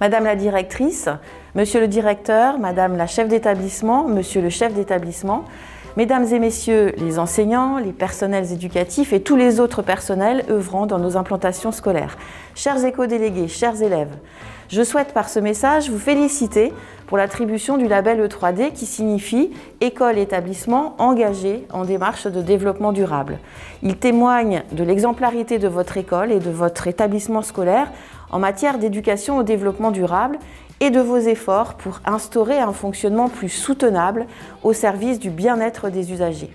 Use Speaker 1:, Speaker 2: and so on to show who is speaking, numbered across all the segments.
Speaker 1: Madame la directrice, Monsieur le directeur, Madame la chef d'établissement, Monsieur le chef d'établissement, Mesdames et Messieurs les enseignants, les personnels éducatifs et tous les autres personnels œuvrant dans nos implantations scolaires, chers éco-délégués, chers élèves, je souhaite par ce message vous féliciter pour l'attribution du label E3D qui signifie école-établissement engagé en démarche de développement durable. Il témoigne de l'exemplarité de votre école et de votre établissement scolaire en matière d'éducation au développement durable et de vos efforts pour instaurer un fonctionnement plus soutenable au service du bien-être des usagers.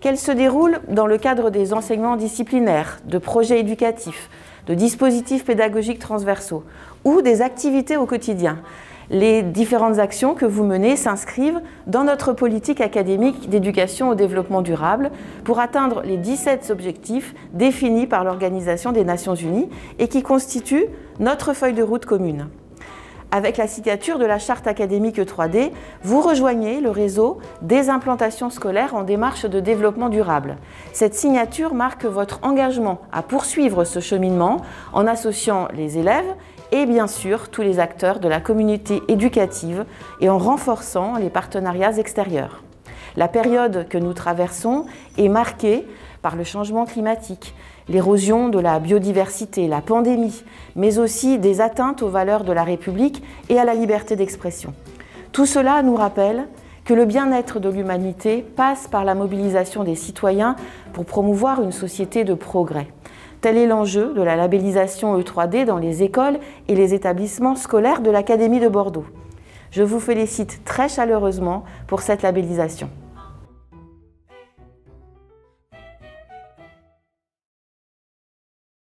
Speaker 1: Qu'elle se déroule dans le cadre des enseignements disciplinaires, de projets éducatifs, de dispositifs pédagogiques transversaux ou des activités au quotidien. Les différentes actions que vous menez s'inscrivent dans notre politique académique d'éducation au développement durable pour atteindre les 17 objectifs définis par l'Organisation des Nations Unies et qui constituent notre feuille de route commune. Avec la signature de la charte académique 3D, vous rejoignez le réseau des implantations scolaires en démarche de développement durable. Cette signature marque votre engagement à poursuivre ce cheminement en associant les élèves et bien sûr tous les acteurs de la communauté éducative et en renforçant les partenariats extérieurs. La période que nous traversons est marquée par le changement climatique, l'érosion de la biodiversité, la pandémie, mais aussi des atteintes aux valeurs de la République et à la liberté d'expression. Tout cela nous rappelle que le bien-être de l'humanité passe par la mobilisation des citoyens pour promouvoir une société de progrès. Tel est l'enjeu de la labellisation E3D dans les écoles et les établissements scolaires de l'Académie de Bordeaux. Je vous félicite très chaleureusement pour cette labellisation.